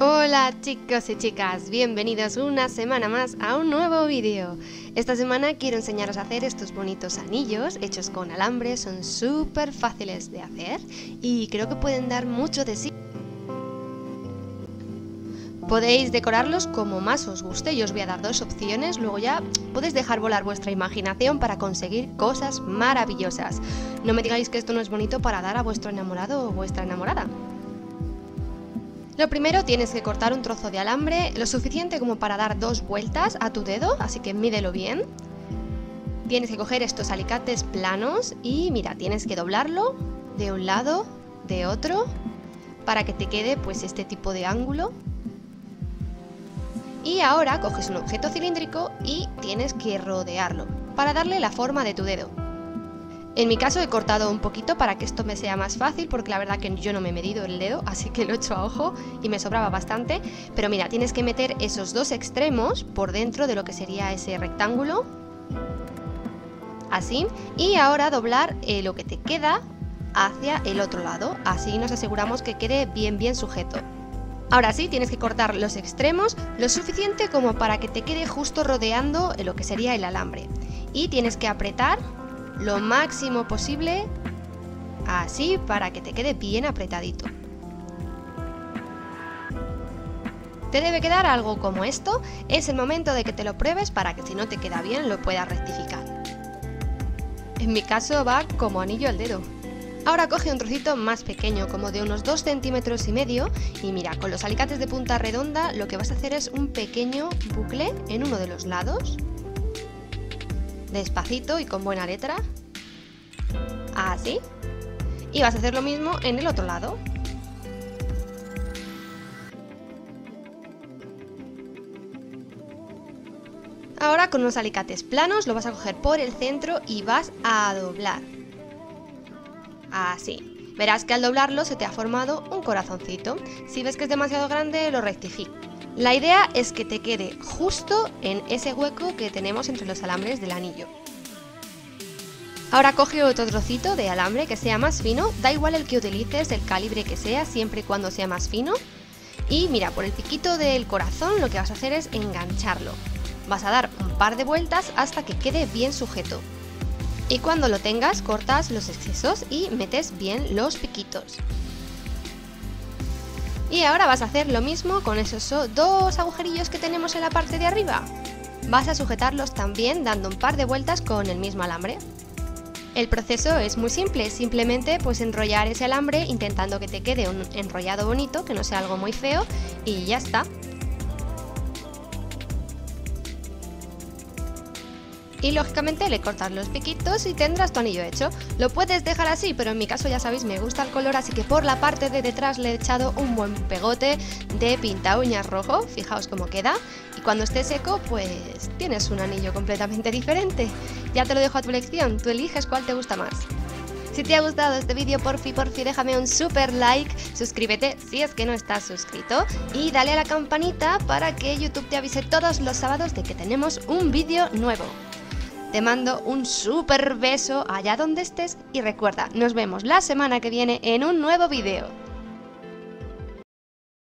Hola chicos y chicas, bienvenidos una semana más a un nuevo vídeo. Esta semana quiero enseñaros a hacer estos bonitos anillos hechos con alambre, son súper fáciles de hacer y creo que pueden dar mucho de sí. Podéis decorarlos como más os guste, yo os voy a dar dos opciones, luego ya podéis dejar volar vuestra imaginación para conseguir cosas maravillosas. No me digáis que esto no es bonito para dar a vuestro enamorado o vuestra enamorada. Lo primero tienes que cortar un trozo de alambre lo suficiente como para dar dos vueltas a tu dedo, así que mídelo bien. Tienes que coger estos alicates planos y mira, tienes que doblarlo de un lado, de otro, para que te quede pues este tipo de ángulo. Y ahora coges un objeto cilíndrico y tienes que rodearlo para darle la forma de tu dedo. En mi caso he cortado un poquito para que esto me sea más fácil porque la verdad que yo no me he medido el dedo, así que lo he hecho a ojo y me sobraba bastante. Pero mira, tienes que meter esos dos extremos por dentro de lo que sería ese rectángulo. Así. Y ahora doblar eh, lo que te queda hacia el otro lado. Así nos aseguramos que quede bien bien sujeto. Ahora sí, tienes que cortar los extremos lo suficiente como para que te quede justo rodeando lo que sería el alambre. Y tienes que apretar lo máximo posible, así para que te quede bien apretadito. Te debe quedar algo como esto, es el momento de que te lo pruebes para que si no te queda bien lo puedas rectificar. En mi caso va como anillo al dedo. Ahora coge un trocito más pequeño, como de unos 2 centímetros y medio, y mira, con los alicates de punta redonda lo que vas a hacer es un pequeño bucle en uno de los lados, despacito y con buena letra. Así. Y vas a hacer lo mismo en el otro lado. Ahora con unos alicates planos lo vas a coger por el centro y vas a doblar. Así. Verás que al doblarlo se te ha formado un corazoncito. Si ves que es demasiado grande, lo rectifico. La idea es que te quede justo en ese hueco que tenemos entre los alambres del anillo. Ahora coge otro trocito de alambre que sea más fino, da igual el que utilices, el calibre que sea, siempre y cuando sea más fino. Y mira, por el piquito del corazón lo que vas a hacer es engancharlo. Vas a dar un par de vueltas hasta que quede bien sujeto. Y cuando lo tengas, cortas los excesos y metes bien los piquitos. Y ahora vas a hacer lo mismo con esos dos agujerillos que tenemos en la parte de arriba. Vas a sujetarlos también dando un par de vueltas con el mismo alambre. El proceso es muy simple, simplemente pues enrollar ese alambre intentando que te quede un enrollado bonito, que no sea algo muy feo y ya está. Y lógicamente le cortas los piquitos y tendrás tu anillo hecho. Lo puedes dejar así, pero en mi caso ya sabéis me gusta el color, así que por la parte de detrás le he echado un buen pegote de pinta uñas rojo, fijaos cómo queda, y cuando esté seco pues tienes un anillo completamente diferente. Ya te lo dejo a tu elección, tú eliges cuál te gusta más. Si te ha gustado este vídeo, porfi, porfi, déjame un super like, suscríbete si es que no estás suscrito y dale a la campanita para que YouTube te avise todos los sábados de que tenemos un vídeo nuevo. Te mando un super beso allá donde estés y recuerda, nos vemos la semana que viene en un nuevo vídeo.